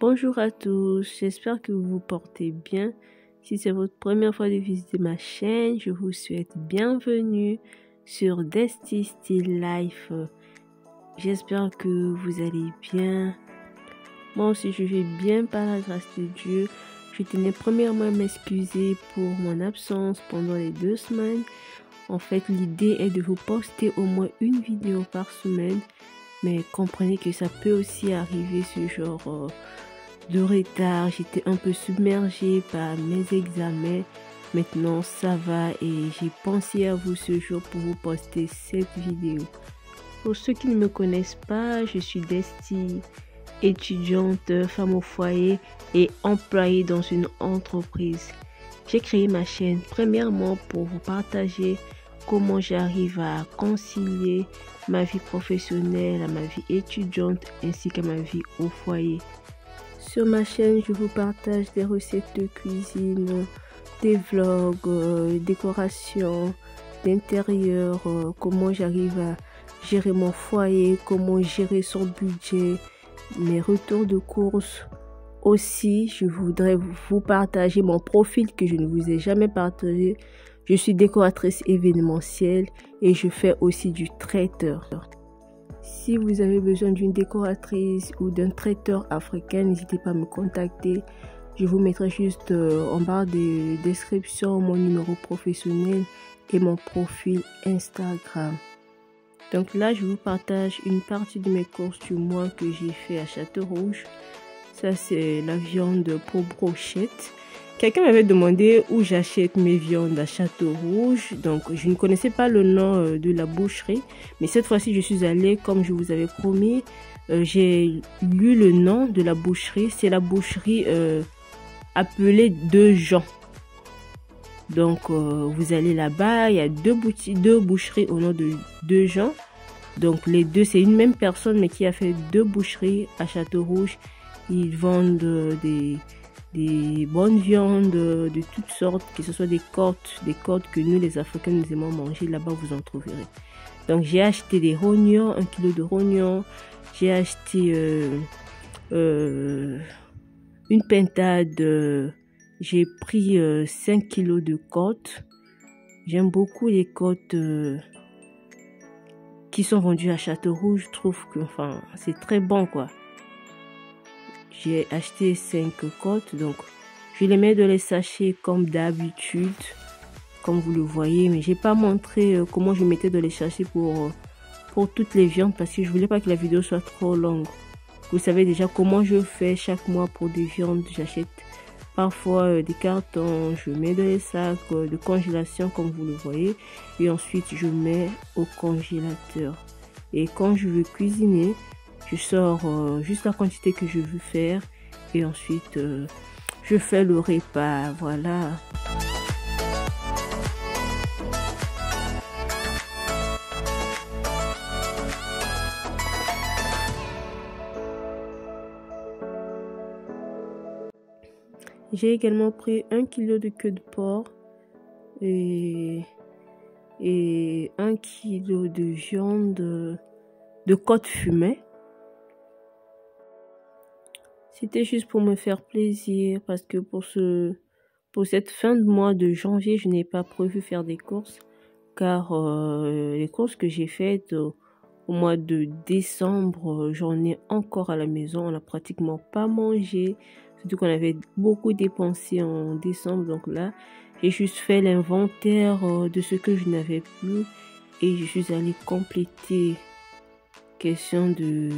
Bonjour à tous, j'espère que vous vous portez bien. Si c'est votre première fois de visiter ma chaîne, je vous souhaite bienvenue sur Desti Still Life. J'espère que vous allez bien. Moi aussi, je vais bien par la grâce de Dieu. Je tenais premièrement à m'excuser pour mon absence pendant les deux semaines. En fait, l'idée est de vous poster au moins une vidéo par semaine. Mais comprenez que ça peut aussi arriver ce genre euh, de retard. J'étais un peu submergée par mes examens. Maintenant, ça va et j'ai pensé à vous ce jour pour vous poster cette vidéo. Pour ceux qui ne me connaissent pas, je suis Desti, étudiante, femme au foyer et employée dans une entreprise. J'ai créé ma chaîne premièrement pour vous partager comment j'arrive à concilier ma vie professionnelle, à ma vie étudiante ainsi qu'à ma vie au foyer. Sur ma chaîne, je vous partage des recettes de cuisine, des vlogs, euh, décorations d'intérieur, euh, comment j'arrive à gérer mon foyer, comment gérer son budget, mes retours de course. Aussi, je voudrais vous partager mon profil que je ne vous ai jamais partagé. Je suis décoratrice événementielle et je fais aussi du traiteur. Si vous avez besoin d'une décoratrice ou d'un traiteur africain, n'hésitez pas à me contacter. Je vous mettrai juste euh, en barre de description mon numéro professionnel et mon profil Instagram. Donc là, je vous partage une partie de mes courses du mois que j'ai fait à Château Rouge. Ça, c'est la viande pour brochette. Quelqu'un m'avait demandé où j'achète mes viandes à Château Rouge. Donc, je ne connaissais pas le nom euh, de la boucherie. Mais cette fois-ci, je suis allée, comme je vous avais promis. Euh, j'ai lu le nom de la boucherie. C'est la boucherie euh, appelée De Jean. Donc, vous allez là-bas. Il y a deux, deux boucheries au nom de De Jean. Donc, les deux, c'est une même personne, mais qui a fait deux boucheries à Château Rouge. Ils vendent des des bonnes viandes de toutes sortes, que ce soit des côtes, des côtes que nous les Africains nous aimons manger, là-bas vous en trouverez. Donc j'ai acheté des rognons, un kilo de rognons, j'ai acheté euh, euh, une pintade, j'ai pris 5 euh, kilos de côtes. J'aime beaucoup les côtes qui sont vendues à Château Rouge, je trouve que enfin, c'est très bon quoi. J'ai acheté 5 côtes, donc je les mets dans les sachets comme d'habitude, comme vous le voyez, mais j'ai pas montré euh, comment je mettais dans les sachets pour, euh, pour toutes les viandes parce que je voulais pas que la vidéo soit trop longue. Vous savez déjà comment je fais chaque mois pour des viandes. J'achète parfois euh, des cartons, je mets dans les sacs de congélation comme vous le voyez et ensuite je mets au congélateur. Et quand je veux cuisiner, je sors euh, juste la quantité que je veux faire et ensuite euh, je fais le repas. Voilà. J'ai également pris un kilo de queue de porc et, et un kilo de viande de côte fumée. C'était juste pour me faire plaisir parce que pour ce pour cette fin de mois de janvier, je n'ai pas prévu faire des courses car euh, les courses que j'ai faites au, mois de décembre, j'en ai encore à la maison. On n'a pratiquement pas mangé, surtout qu'on avait beaucoup dépensé en décembre. Donc là, j'ai juste fait l'inventaire euh, de ce que je n'avais plus et je suis allée compléter question de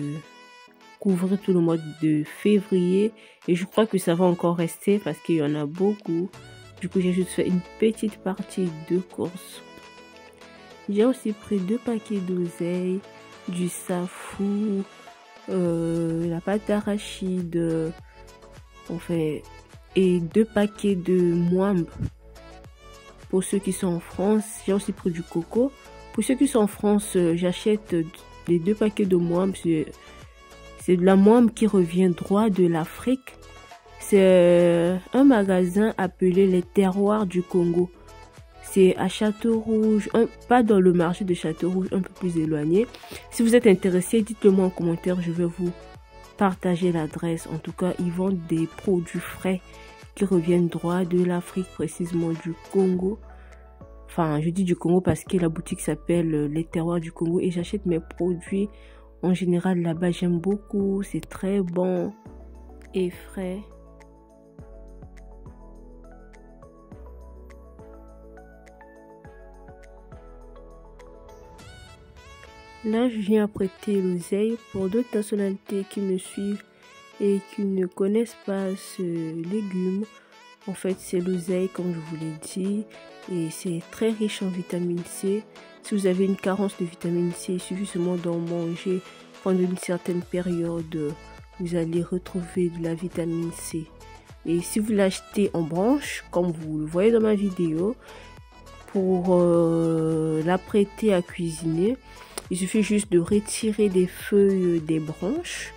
couvrir tout le mois de février et je crois que ça va encore rester parce qu'il y en a beaucoup. Du coup, j'ai juste fait une petite partie de course. J'ai aussi pris deux paquets d'oseille, du safou, euh, la pâte d'arachide, enfin, et deux paquets de moimbe. Pour ceux qui sont en France, j'ai aussi pris du coco. Pour ceux qui sont en France, euh, j'achète les deux paquets de moimbe. De la moimbe qui revient droit de l'Afrique. C'est euh, un magasin appelé les terroirs du Congo. C'est à Château Rouge, pas dans le marché de Château Rouge, un peu plus éloigné. Si vous êtes intéressé, dites-le moi en commentaire, je vais vous partager l'adresse. En tout cas, ils vendent des produits frais qui reviennent droit de l'Afrique, précisément du Congo. Enfin, je dis du Congo parce que la boutique s'appelle euh, Les Terroirs du Congo et j'achète mes produits en général là-bas. J'aime beaucoup, c'est très bon et frais. Là, je viens prêter l'oseille pour d'autres personnalités qui me suivent et qui ne connaissent pas ce légume. En fait, c'est l'oseille, comme je vous l'ai dit, et c'est très riche en vitamine C. Si vous avez une carence de vitamine C, il suffit seulement d'en manger pendant une certaine période. Vous allez retrouver de la vitamine C. Et si vous l'achetez en branche, comme vous le voyez dans ma vidéo, pour euh, l'apprêter à cuisiner, il suffit juste de retirer des feuilles des branches.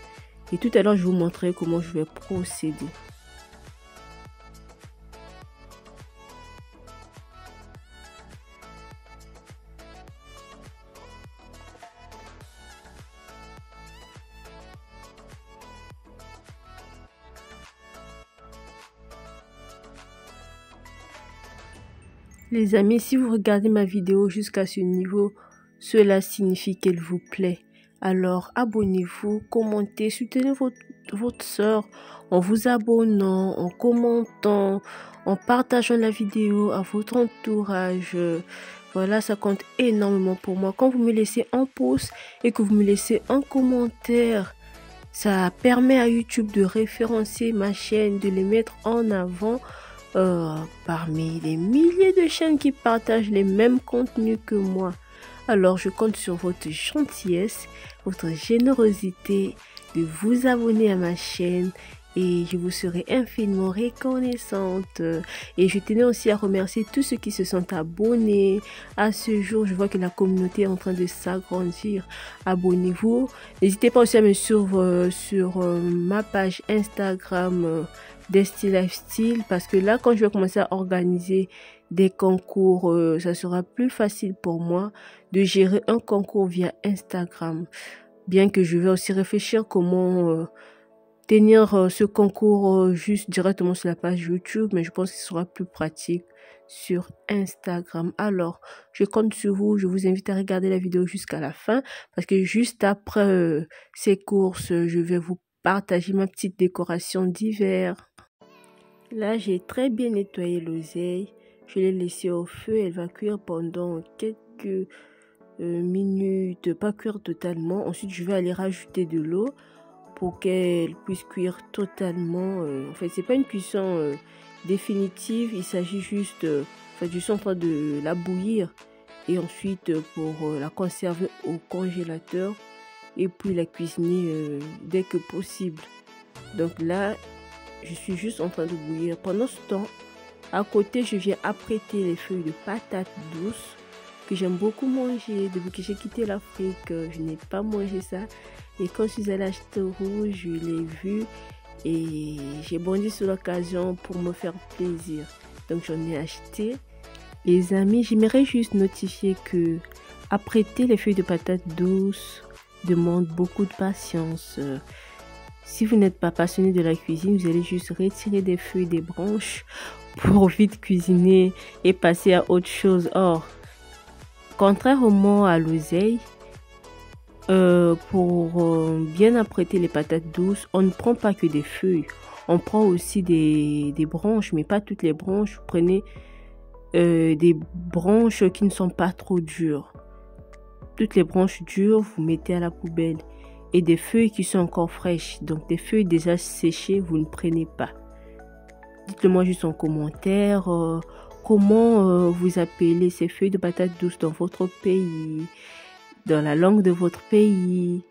Et tout à l'heure, je vous montrerai comment je vais procéder. Les amis, si vous regardez ma vidéo jusqu'à ce niveau, cela signifie qu'elle vous plaît. Alors abonnez-vous, commentez, soutenez votre, votre soeur en vous abonnant, en commentant, en partageant la vidéo à votre entourage. Voilà, ça compte énormément pour moi. Quand vous me laissez un pouce et que vous me laissez un commentaire, ça permet à YouTube de référencer ma chaîne, de les mettre en avant euh, parmi les milliers de chaînes qui partagent les mêmes contenus que moi. Alors je compte sur votre gentillesse, votre générosité de vous abonner à ma chaîne et je vous serai infiniment reconnaissante. Et je tenais aussi à remercier tous ceux qui se sont abonnés. À ce jour, je vois que la communauté est en train de s'agrandir. Abonnez-vous. N'hésitez pas aussi à me suivre euh, sur euh, ma page Instagram euh, Desti Lifestyle parce que là, quand je vais commencer à organiser des concours, euh, ça sera plus facile pour moi de gérer un concours via Instagram. Bien que je vais aussi réfléchir comment euh, tenir euh, ce concours juste directement sur la page YouTube, mais je pense qu'il sera plus pratique sur Instagram. Alors, je compte sur vous. Je vous invite à regarder la vidéo jusqu'à la fin parce que juste après ces courses, je vais vous partager ma petite décoration d'hiver. Là, j'ai très bien nettoyé l'oseille. Je l'ai laissée au feu. Elle va cuire pendant quelques euh, minutes. Pas cuire totalement. Ensuite, je vais aller rajouter de l'eau pour qu'elle puisse cuire totalement. Euh, en fait, c'est pas une cuisson euh, définitive. Il s'agit juste... enfin, en train de la bouillir. Et ensuite, pour la conserver au congélateur. Et puis la cuisiner dès que possible. Donc là, je suis juste en train de bouillir. Pendant ce temps, à côté, je viens apprêter les feuilles de patates douces que j'aime beaucoup manger. Depuis que j'ai quitté l'Afrique, je n'ai pas mangé ça. Et quand je suis allée acheter rouge, je l'ai vu et j'ai bondi sur l'occasion pour me faire plaisir. Donc j'en ai acheté. Les amis, j'aimerais juste notifier que apprêter les feuilles de patates douces demande beaucoup de patience. Si vous n'êtes pas passionné de la cuisine, vous allez juste retirer des feuilles, des branches pour vite cuisiner et passer à autre chose. Or, contrairement à l'oseille, euh, pour euh, bien apprêter les patates douces, on ne prend pas que des feuilles. On prend aussi des, branches, mais pas toutes les branches. Vous prenez euh, des branches qui ne sont pas trop dures. Toutes les branches dures, vous mettez à la poubelle et des feuilles qui sont encore fraîches. Donc des feuilles déjà séchées, vous ne prenez pas. Dites-le moi juste en commentaire euh, comment euh, vous appelez ces feuilles de patates douces dans votre pays, dans la langue de votre pays?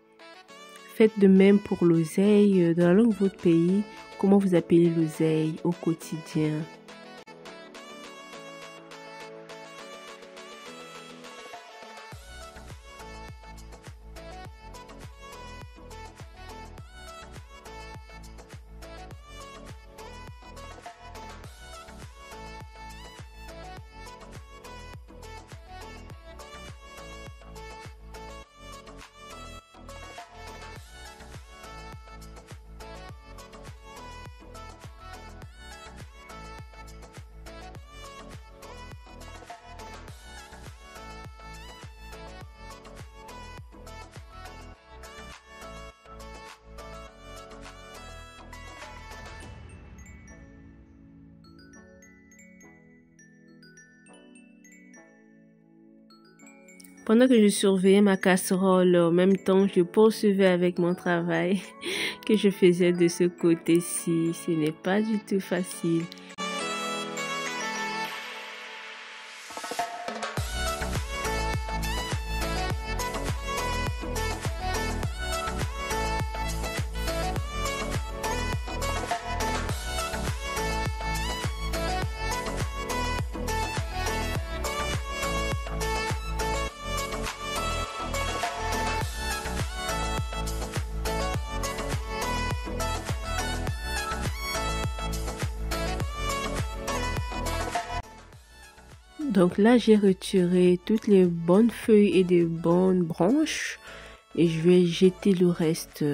Faites de même pour l'oseille, euh, dans la langue de votre pays, comment vous appelez l'oseille au quotidien? Pendant que je surveillais ma casserole, en même temps, je poursuivais avec mon travail que je faisais de ce côté-ci. Ce n'est pas du tout facile. Là, j'ai retiré toutes les bonnes feuilles et des bonnes branches et je vais jeter le reste.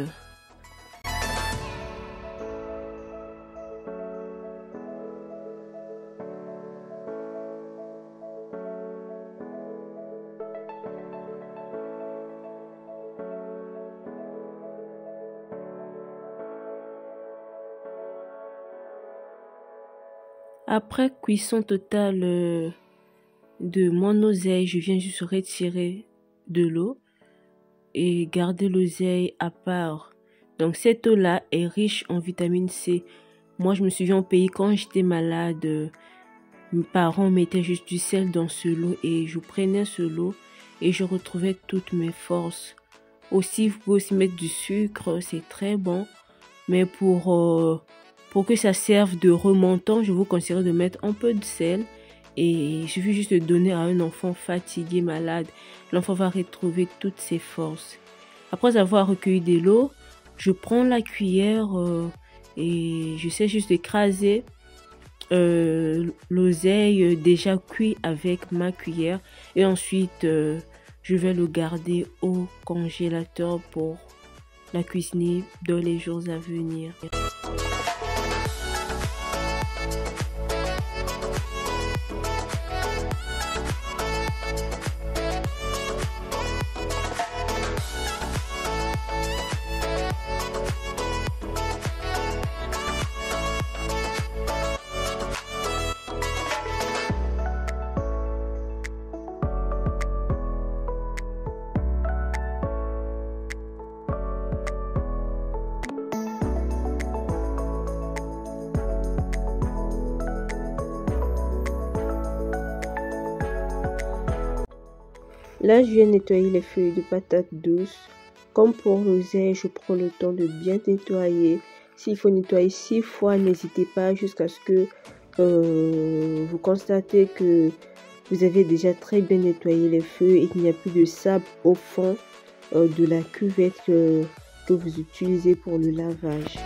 Après cuisson totale euh, de mon oseille, je viens juste retirer de l'eau et garder l'oseille à part. Donc cette eau-là est riche en vitamine C. Moi, je me souviens au pays quand j'étais malade, mes parents mettaient juste du sel dans ce lot et je prenais ce lot et je retrouvais toutes mes forces. Aussi, vous pouvez aussi mettre du sucre, c'est très bon. Mais pour, euh, pour que ça serve de remontant, je vous conseillerais de mettre un peu de sel et il suffit juste de donner à un enfant fatigué, malade. L'enfant va retrouver toutes ses forces. Après avoir recueilli de l'eau, je prends la cuillère euh, et j'essaie juste d'écraser euh, l'oseille déjà cuit avec ma cuillère. Et ensuite, euh, je vais le garder au congélateur pour la cuisiner dans les jours à venir. Là, je viens nettoyer les feuilles de patates douces. Comme pour l'oseille, je prends le temps de bien nettoyer. S'il faut nettoyer six fois, n'hésitez pas jusqu'à ce que euh, vous constatez que vous avez déjà très bien nettoyé les feuilles et qu'il n'y a plus de sable au fond euh, de la cuvette que vous utilisez pour le lavage.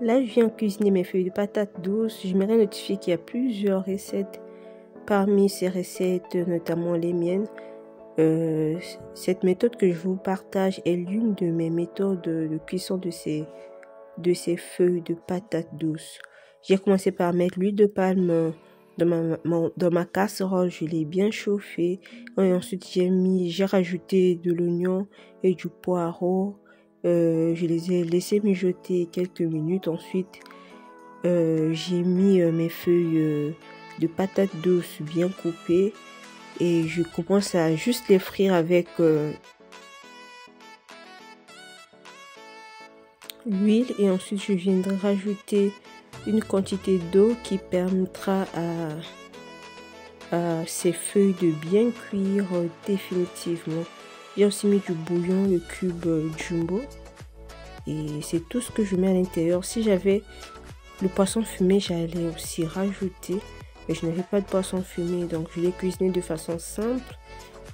Là, je viens cuisiner mes feuilles de patates douces. J'aimerais notifier qu'il y a plusieurs recettes parmi ces recettes, notamment les miennes. Euh, cette méthode que je vous partage est l'une de mes méthodes de, cuisson de ces, de ces feuilles de patates douces. J'ai commencé par mettre l'huile de palme dans ma, dans ma casserole, je l'ai bien chauffée. Et ensuite, j'ai rajouté de l'oignon et du poireau. Euh, je les ai laissés mijoter quelques minutes. Ensuite, euh, j'ai mis euh, mes feuilles de patates douces bien coupées et je commence à juste les frire avec l'huile et ensuite je viendrai rajouter une quantité d'eau qui permettra à, ces feuilles de bien cuire définitivement. J'ai aussi mis du bouillon, le cube jumbo. Et c'est tout ce que je mets à l'intérieur. Si j'avais le poisson fumé, j'allais aussi rajouter. Mais je n'avais pas de poisson fumé, donc je l'ai cuisiné de façon simple.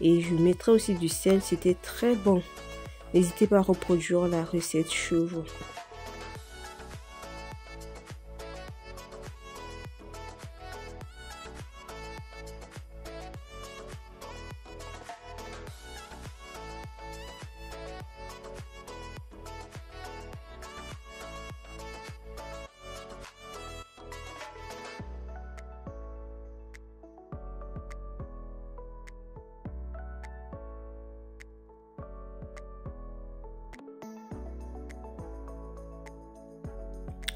Et je mettrai aussi du sel, c'était très bon. N'hésitez pas à reproduire la recette chez vous.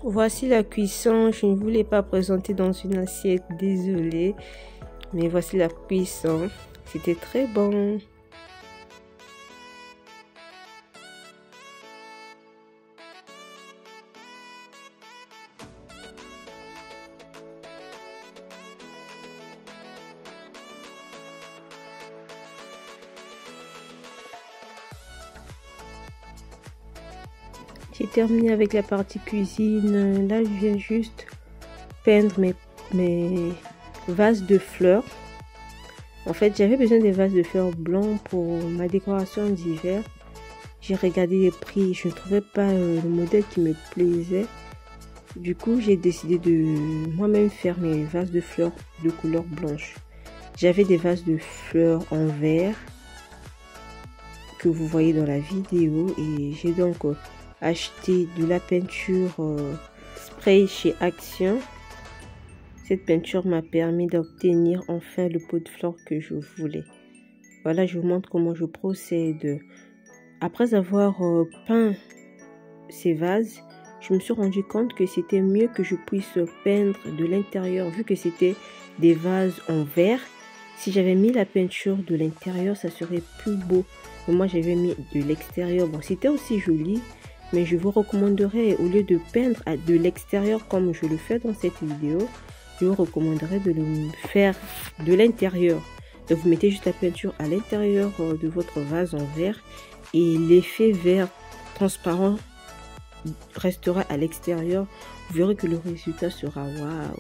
Voici la cuisson. Je ne voulais pas présenter dans une assiette, désolée. Mais voici la cuisson. C'était très bon. Terminé avec la partie cuisine. Là, je viens juste peindre mes, mes vases de fleurs. En fait, j'avais besoin des vases de fleurs blancs pour ma décoration d'hiver. J'ai regardé les prix, je ne trouvais pas euh, le modèle qui me plaisait. Du coup, j'ai décidé de moi-même faire mes vases de fleurs de couleur blanche. J'avais des vases de fleurs en verre que vous voyez dans la vidéo et j'ai donc euh, acheté de la peinture euh, spray chez Action. Cette peinture m'a permis d'obtenir enfin le pot de fleurs que je voulais. Voilà, je vous montre comment je procède. Après avoir euh, peint ces vases, je me suis rendu compte que c'était mieux que je puisse peindre de l'intérieur vu que c'était des vases en verre. Si j'avais mis la peinture de l'intérieur, ça serait plus beau. Mais moi, j'avais mis de l'extérieur. Bon, c'était aussi joli, mais je vous recommanderais, au lieu de peindre de l'extérieur comme je le fais dans cette vidéo, je vous recommanderais de le faire de l'intérieur. Donc vous mettez juste la peinture à l'intérieur euh, de votre vase en verre et l'effet vert transparent restera à l'extérieur. Vous verrez que le résultat sera waouh.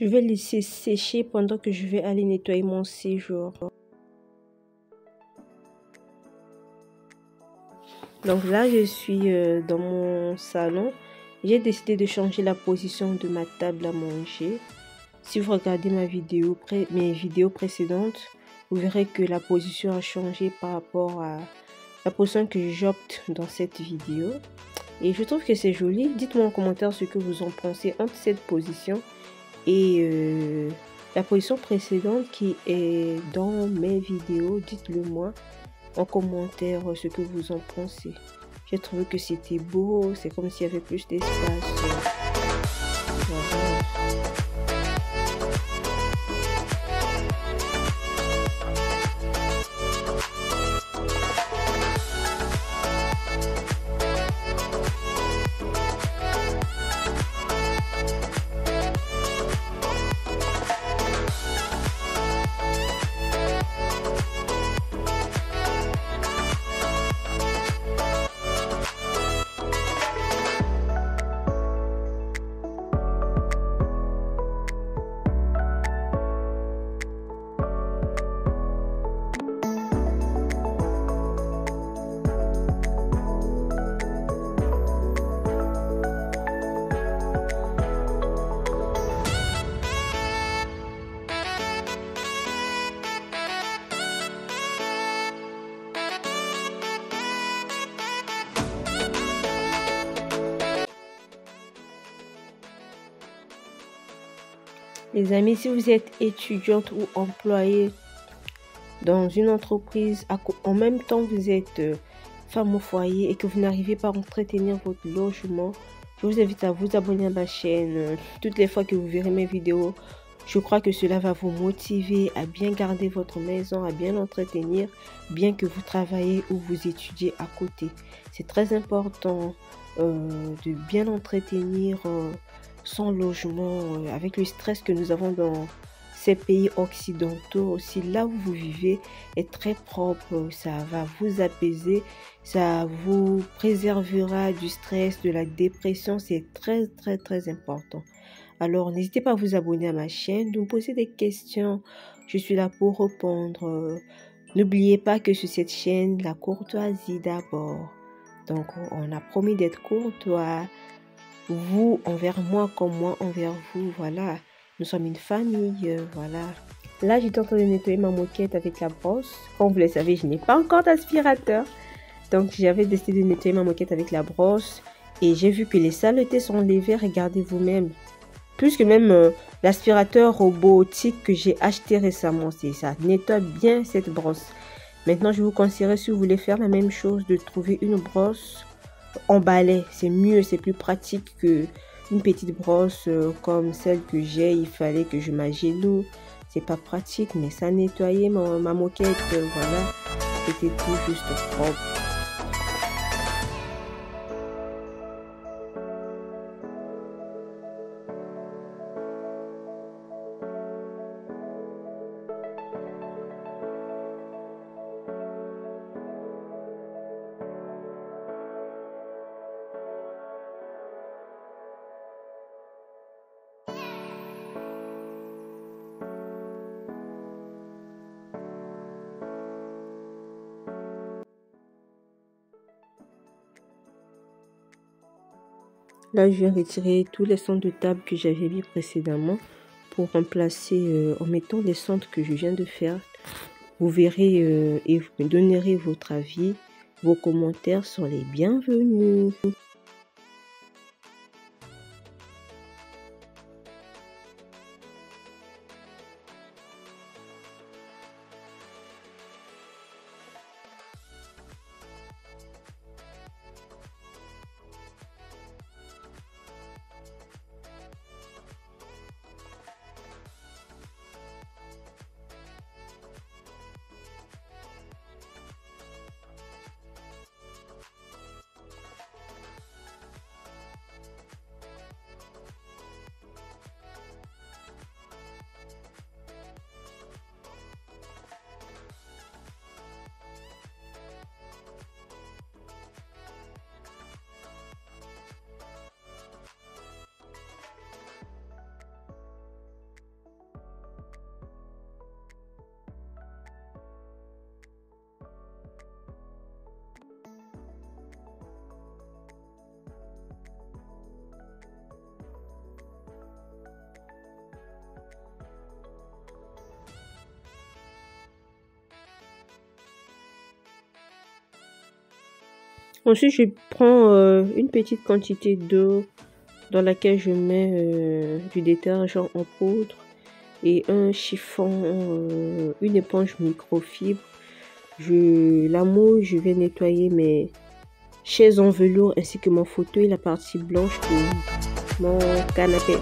Je vais laisser sécher pendant que je vais aller nettoyer mon séjour. Donc là, je suis euh, dans mon salon. J'ai décidé de changer la position de ma table à manger. Si vous regardez mes vidéos précédentes, vous verrez que la position a changé par rapport à la position que j'opte dans cette vidéo. Et je trouve que c'est joli. Dites-moi en commentaire ce que vous en pensez entre cette position euh, la position précédente qui est dans mes vidéos, dites-le moi en commentaire ce que vous en pensez. J'ai trouvé que c'était beau, c'est comme s'il y avait plus d'espace. Les amis, si vous êtes étudiante ou employée dans une entreprise, en même temps vous êtes euh, femme au foyer et que vous n'arrivez pas à entretenir votre logement, je vous invite à vous abonner à ma chaîne. Euh, toutes les fois que vous verrez mes vidéos, je crois que cela va vous motiver à bien garder votre maison, à bien l'entretenir, bien que vous travaillez ou vous étudiez à côté. C'est très important euh, de bien entretenir son logement, euh, avec le stress que nous avons dans ces pays occidentaux, aussi là où vous vivez est très propre, ça va vous apaiser, ça vous préservera du stress, de la dépression, c'est très très très important. Alors n'hésitez pas à vous abonner à ma chaîne, de me poser des questions, je suis là pour répondre. N'oubliez pas que sur cette chaîne, la courtoisie d'abord. Donc on a promis d'être courtois, vous envers moi comme moi envers vous. Voilà, nous sommes une famille. Euh, voilà. Là, j'étais en train de nettoyer ma moquette avec la brosse. Comme vous le savez, je n'ai pas encore d'aspirateur. Donc, j'avais décidé de nettoyer ma moquette avec la brosse. Et j'ai vu que les saletés sont levées. Regardez vous-même. Plus que même euh, l'aspirateur robotique que j'ai acheté récemment. C'est ça. Nettoie bien cette brosse. Maintenant, je vous conseillerais, si vous voulez faire la même chose, de trouver une brosse en balai. C'est mieux, c'est plus pratique que une petite brosse euh, comme celle que j'ai. Il fallait que je l'eau. C'est pas pratique, mais ça nettoyait ma, moquette. Voilà, c'était tout juste propre. Là, je vais retirer tous les centres de table que j'avais mis précédemment pour remplacer euh, en mettant les centres que je viens de faire. Vous verrez euh, et vous me donnerez votre avis. Vos commentaires sont les bienvenus. Ensuite, je prends euh, une petite quantité d'eau dans laquelle je mets euh, du détergent en poudre et un chiffon, euh, une éponge microfibre. Je la mouille, je vais nettoyer mes chaises en velours ainsi que mon fauteuil, la partie blanche de mon canapé.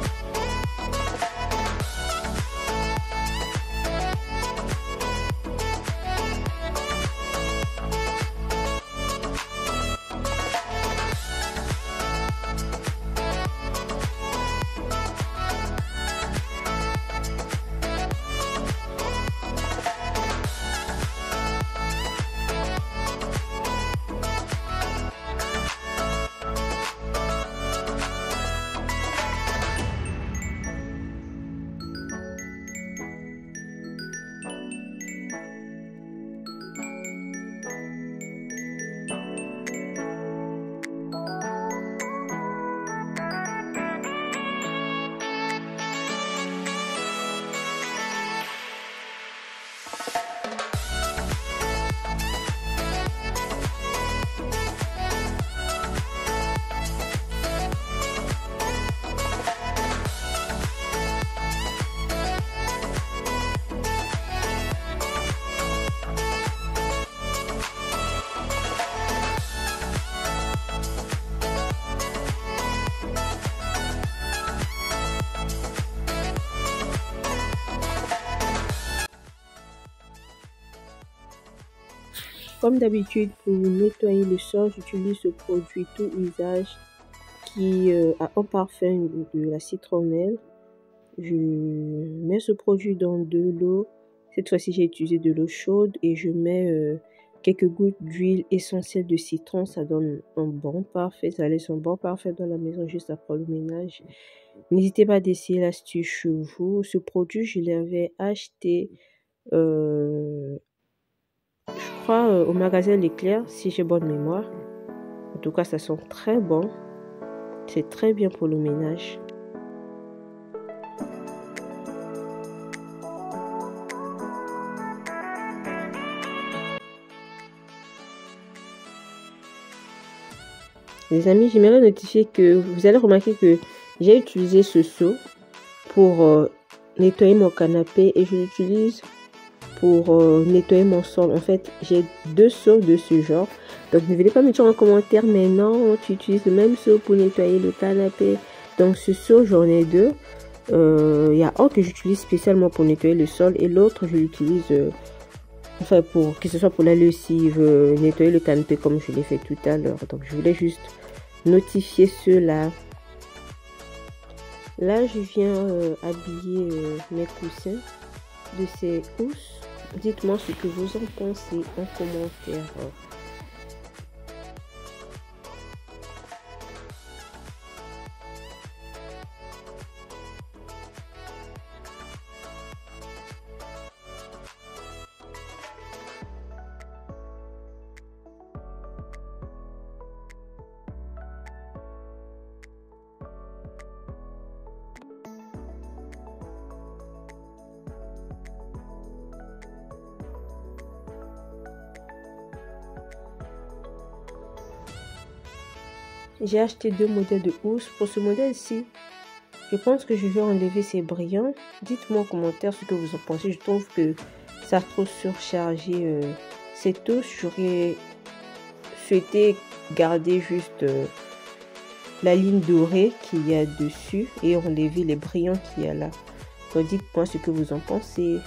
Comme d'habitude, pour nettoyer le sol, j'utilise ce produit tout usage qui euh, a un parfum de la citronnelle. Je mets ce produit dans de l'eau. Cette fois-ci, j'ai utilisé de l'eau chaude et je mets euh, quelques gouttes d'huile essentielle de citron. Ça donne un bon parfait. Ça laisse un bon parfait dans la maison juste après le ménage. N'hésitez pas d'essayer l'astuce chez vous. Ce produit, je l'avais acheté, euh, crois, euh, au magasin L'Éclair, si j'ai bonne mémoire. En tout cas, ça sent très bon. C'est très bien pour le ménage. Les amis, j'aimerais notifier que vous allez remarquer que j'ai utilisé ce seau pour euh, nettoyer mon canapé et je l'utilise pour euh, nettoyer mon sol. En fait, j'ai deux seaux de ce genre. Donc, ne venez pas me dire en commentaire, mais non, tu utilises le même seau pour nettoyer le canapé. Donc, ce seau, j'en ai deux. Euh, il y a un que j'utilise spécialement pour nettoyer le sol et l'autre, je l'utilise enfin pour que ce soit pour la lessive, nettoyer le canapé comme je l'ai fait tout à l'heure. Donc, je voulais juste notifier cela. Là, je viens euh, habiller euh, mes coussins de ces housses. Dites-moi ce que vous en pensez en commentaire. J'ai acheté deux modèles de housse. Pour ce modèle-ci, je pense que je vais enlever ces brillants. Dites-moi en commentaire ce que vous en pensez. Je trouve que ça a trop surchargé euh, cette housse. J'aurais souhaité garder juste euh, la ligne dorée qu'il y a dessus et enlever les brillants qu'il y a là. Donc dites-moi ce que vous en pensez.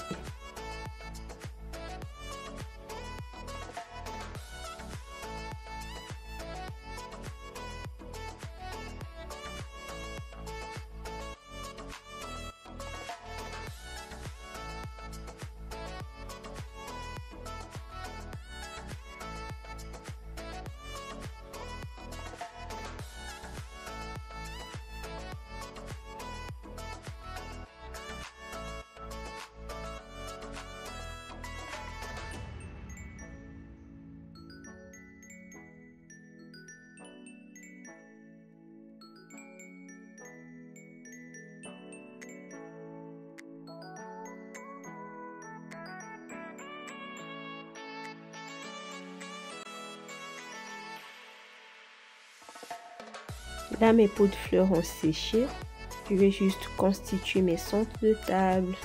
Là, mes pots de fleurs ont séché. Je vais juste constituer mes centres de table.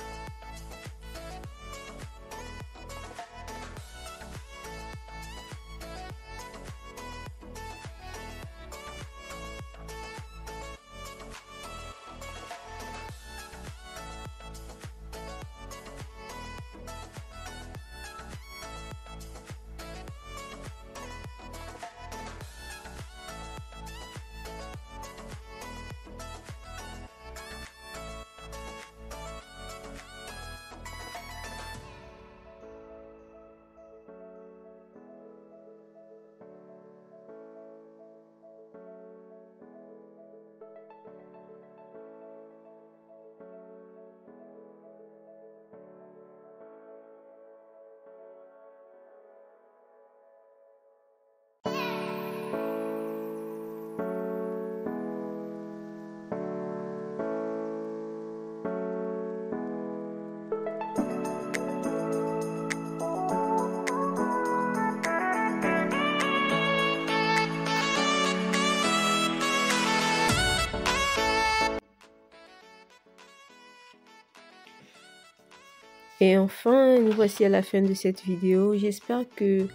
Et enfin, nous voici à la fin de cette vidéo. J'espère que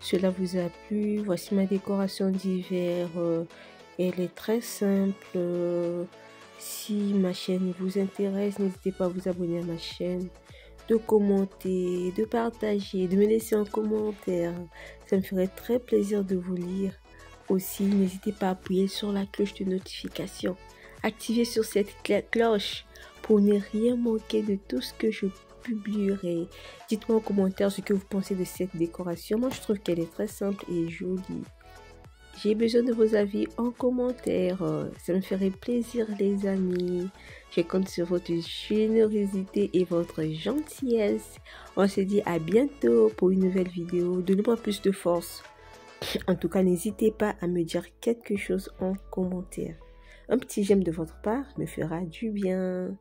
cela vous a plu. Voici ma décoration d'hiver. Euh, elle est très simple. Si ma chaîne vous intéresse, n'hésitez pas à vous abonner à ma chaîne. de commenter, de partager, de me laisser un commentaire. Ça me ferait très plaisir de vous lire. Aussi, n'hésitez pas à appuyer sur la cloche de notification. Activez sur cette cloche pour ne rien manquer de tout ce que je publierai. Dites-moi en commentaire ce que vous pensez de cette décoration. Moi, je trouve qu'elle est très simple et jolie. J'ai besoin de vos avis en commentaire. Ça me ferait plaisir, les amis. Je compte sur votre générosité et votre gentillesse. On se dit à bientôt pour une nouvelle vidéo. Donnez-moi plus de force. En tout cas, n'hésitez pas à me dire quelque chose en commentaire. Un petit j'aime de votre part me fera du bien.